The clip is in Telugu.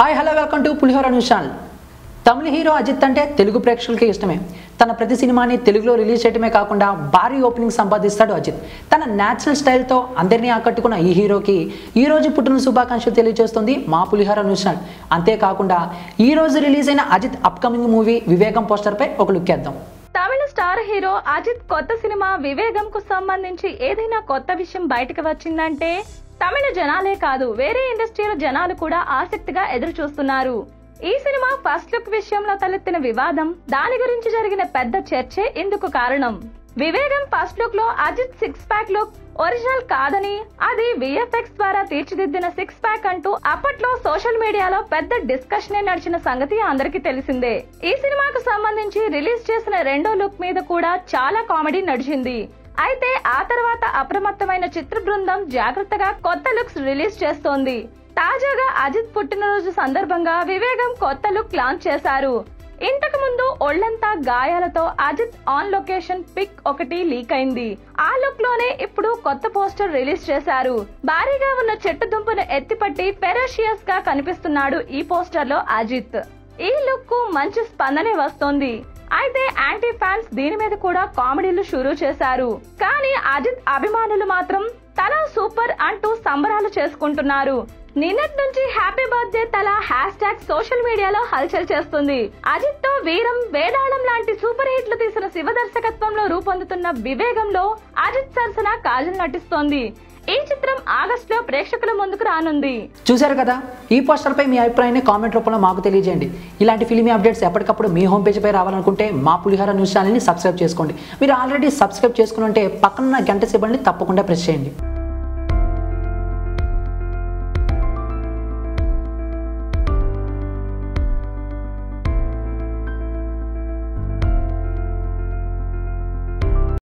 Hi hello welcome to Pulihora news channel Tamil hero Ajith అంటే తెలుగు ప్రేక్షకులకి ఇష్టమే. తన ప్రతి సినిమాని తెలుగులో రిలీజ్ చేయడమే కాకుండా భారీ ఓపెనింగ్ సంపాదిస్తాడు అజిత్. తన న్యాచురల్ స్టైల్తో అందరినీ ఆకట్టుకున్న ఈ హీరోకి ఈ రోజు పుట్టిన శుభాకాంక్షలు తెలియజేస్తుంది మా పులిహోర న్యూస్ ఛానల్. అంతేకాకుండా ఈరోజు రిలీజ్ అయిన అజిత్ అప్కమింగ్ మూవీ వివేకం పోస్టర్పై ఒక లుక్ వేద్దాం. తమిళ స్టార్ హీరో అజిత్ కొత్త సినిమా వివేగం కు సంబంధించి ఏదైనా కొత్త విషయం బయటకు వచ్చిందంటే తమిళ జనాలే కాదు వేరే ఇండస్ట్రీల జనాలు కూడా ఆసక్తిగా ఎదురు చూస్తున్నారు ఈ సినిమా ఫస్ట్ లుక్ విషయంలో తలెత్తిన వివాదం దాని గురించి జరిగిన పెద్ద చర్చే ఇందుకు కారణం. వివేగం ఫస్ట్ లుక్లో Ajith six pack look original కాదని అది విఎఫ్ఎక్స్ ద్వారా తీర్చిదిద్దిన సిక్స్ ప్యాక్ అంటూ అప్పట్లో సోషల్ మీడియాలో పెద్ద డిస్కషనే నడిచిన సంగతి అందరికీ తెలిసిందే. ఈ సినిమాకు సంబంధించి రిలీజ్ చేసిన రెండో లుక్ మీద కూడా చాలా కామెడీ నడిచింది. అయితే ఆ తర్వాత అప్రమత్తమైన చిత్ర బృందం జాగ్రత్తగా కొత్త లుక్స్ రిలీజ్ చేస్తోంది. తాజాగా అజిత్ పుట్టినరోజు సందర్భంగా వివేగం కొత్త లుక్ లాంచ్ చేశారు. ఇంతకు ముందు ఒళ్ళంతా గాయాలతో అజిత్ ఆన్ లొకేషన్ పిక్ ఒకటి లీక్ అయింది. ఆ లుక్లోనే ఇప్పుడు కొత్త పోస్టర్ రిలీజ్ చేశారు. భారీగా ఉన్న చెట్టు దుంపును ఎత్తిపట్టి పెరోషియస్గా కనిపిస్తున్నాడు ఈ పోస్టర్లో అజిత్. ఈ లుక్కు మంచి స్పందనే వస్తోంది. అయితే యాంటీ ఫ్యాన్స్ దీని మీద కూడా కామెడీలు షురూ చేశారు. కానీ అజిత్ అభిమానులు మాత్రం తల సూపర్ అంటూ సంబరాలు చేసుకుంటున్నారు. నిన్నటి నుంచి happy birthday Thala hashtag social మీడియాలో హల్చల్ చేస్తుంది. అజిత్తో వీరం వేదాళం లాంటి సూపర్ హిట్లు తీసిన శివ దర్శకత్వంలో రూపొందుతున్న వివేగంలో అజిత్ సరసన కాజల్ నటిస్తోంది. చిత్రం ఆగస్ట్లో ప్రేక్షకుల ముందుకు రానుంది. చూశారు కదా? ఈ పోస్టర్పై మీ అభిప్రాయాన్ని కామెంట్ రూపంలో మాకు తెలియజేయండి. ఇలాంటి ఫిలిమీ అప్డేట్స్ ఎప్పటికప్పుడు మీ హోమ్ పేజ్పై రావాలనుకుంటే మా పులిహార న్యూస్ ఛానల్ని సబ్స్క్రైబ్ చేసుకోండి. మీరు ఆల్రెడీ సబ్స్క్రైబ్ చేసుకుని ఉంటే పక్కన గంట సిబ్బంది తప్పకుండా ప్రెస్ చేయండి.